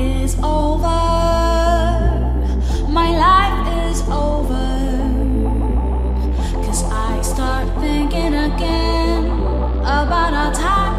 is over. My life is over. Cause I start thinking again about our time.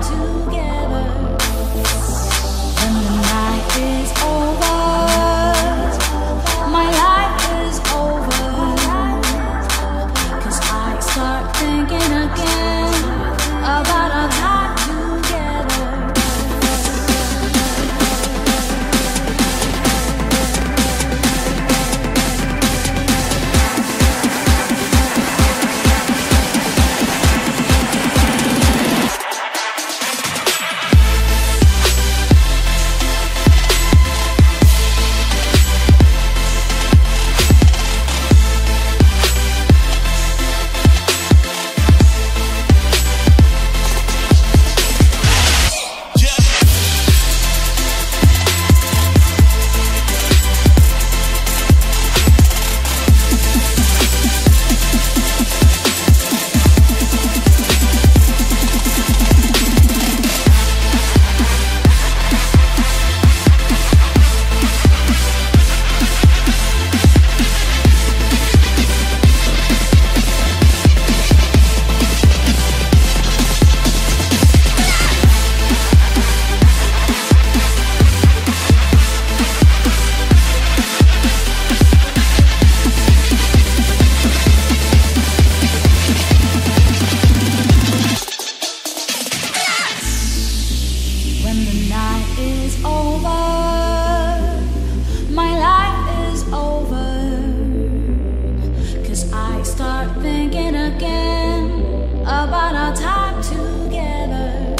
Thinking again about our time together.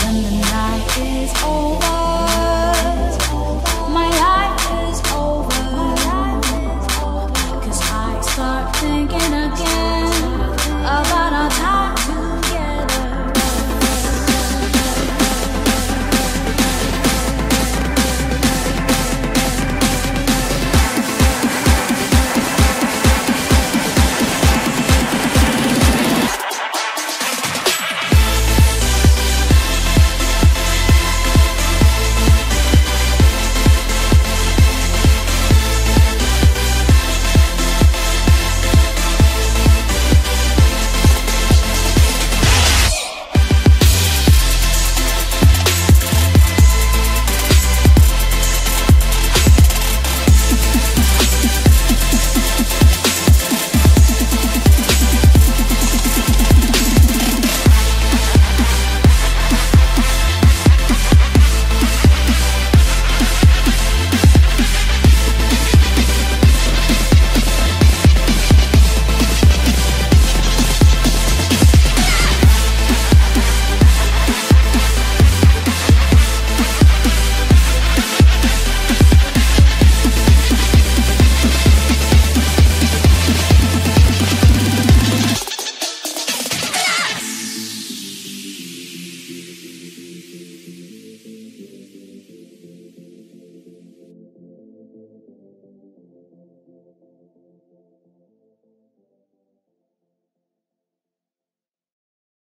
When the night is over, my life is over. Cause I start thinking again.